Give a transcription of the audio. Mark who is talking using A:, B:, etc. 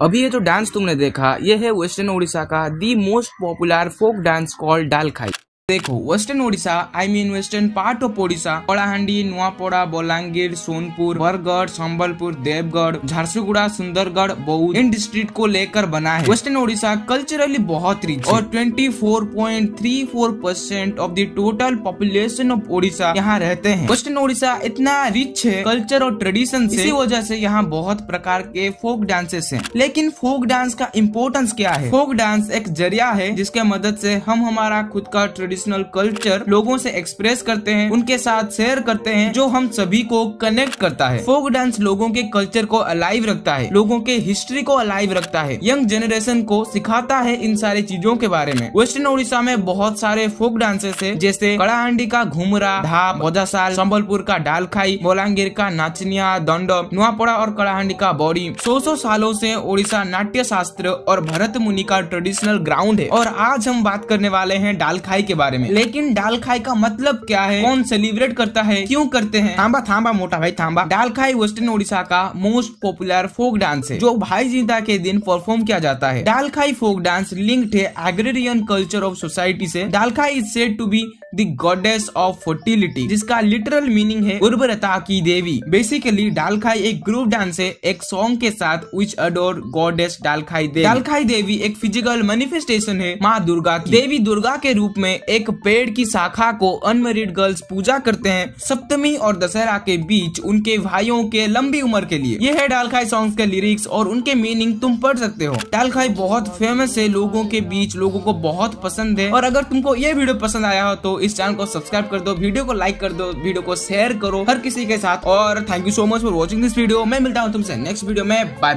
A: अभी ये जो डांस तुमने देखा, ये है वेस्टर्न उड़ीसा का the most popular folk dance call Dalkhai देखो western Odisha I mean western part of Odisha Kalahandi Nuapada Balangir Sonepur Bargarh Sambalpur Deogarh Jharsuguda Sundargarh Boudh in district को लेकर बना है। वेस्टर्न ओडिशा कल्चरली बहुत रिच और 24.34 percent of the total population of Odisha यहाँ रहते हैं। वेस्टर्न ओडिशा इतना रिच है कल्चर और ट्रेडिशन से। इसी वजह से यहाँ बहुत प्रकार के फोक डांसेस हैं। लेकिन फोक डांस का इम्पोर्टेंस क्या है? फोक डांस एक ज़रिया है, जिसके मदद से हम हमारा खुद का ट्रेडिशन ट्रेडिशनल कल्चर लोगों से एक्सप्रेस करते हैं, उनके साथ शेयर करते हैं, जो हम सभी को कनेक्ट करता है। फोक डांस लोगों के कल्चर को अलाइव रखता है, लोगों के हिस्ट्री को अलाइव रखता है। यंग जनरेशन को सिखाता है इन सारी चीज़ों के बारे में। वेस्टर्न उड़ीसा में बहुत सारे फोक डांसेस है, जैसे कड़ा कड़ाहांडी का घुमरा ढाप बोजासाल संबलपुर का डालखाई बोलांगीर का नाचनिया दंड नुआपड़ा और कड़ाहांडी का बॉडी। सौ सौ सालों से ओडिशा नाट्य शास्त्र और भरत मुनि का ट्रेडिशनल ग्राउंड है। और आज हम बात करने वाले हैं डालखाई के बारे बारे में। लेकिन डाल खाई का मतलब क्या है? कौन सेलिब्रेट करता है? क्यों करते हैं? थांबा थांबा मोटा भाई थाम्बा डाल खाई वेस्टर्न ओडिशा का मोस्ट पॉपुलर फोक डांस है जो भाई जीता के दिन परफॉर्म किया जाता है। Dalkhai folk dance linked है एग्रेरियन कल्चर ऑफ़ सोसाइटी से। Dalkhai is said to be the goddess of fertility जिसका लिटरल मीनिंग है उर्वरता की देवी। बेसिकली डालखाई एक ग्रुप डांस है, एक सॉन्ग के साथ विच अडोर गॉडेस डालखाई देवी। डालखाई देवी एक फ़िज़िकल मैनिफेस्टेशन है माँ दुर्गा की। देवी दुर्गा के रूप में एक पेड़ की शाखा को अनमेरिड गर्ल्स पूजा करते हैं सप्तमी और दशहरा के बीच उनके भाइयों के लंबी उम्र के लिए। यह है डालखाई सॉन्ग के लिरिक्स और उनके मीनिंग तुम पढ़ सकते हो। डालखाई बहुत फ़ेमस है, लोगों के बीच लोगों को बहुत पसंद है। और अगर तुमको ये वीडियो पसंद आया हो तो इस चैनल को सब्सक्राइब कर दो, वीडियो को लाइक कर दो, वीडियो को शेयर करो हर किसी के साथ और thank you so much for watching this video मैं मिलता हूँ तुमसे नेक्स्ट वीडियो में. बाय